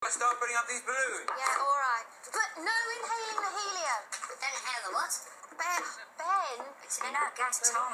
Let's start putting up these balloons. Yeah, all right. But no inhaling the helium. Don't inhale the what? Ben, Ben. It's in inert gas, Tom.